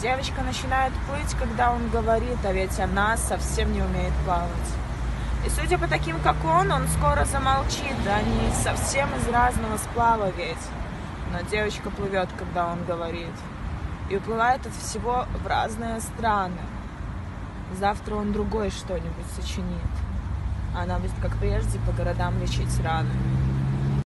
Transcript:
Девочка начинает плыть, когда он говорит, а ведь она совсем не умеет плавать. И судя по таким, как он, он скоро замолчит, а они совсем из разного сплава ведь. Но девочка плывет, когда он говорит. И уплывает от всего в разные страны. Завтра он другой что-нибудь сочинит. Она будет, как прежде, по городам лечить раны.